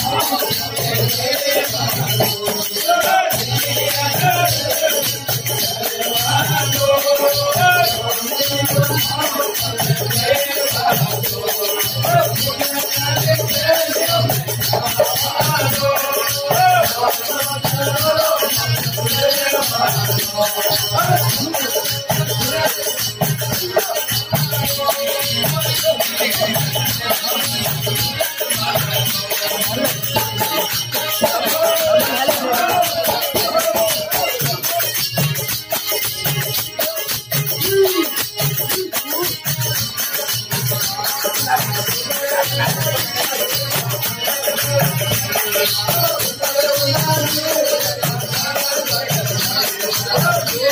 Oh,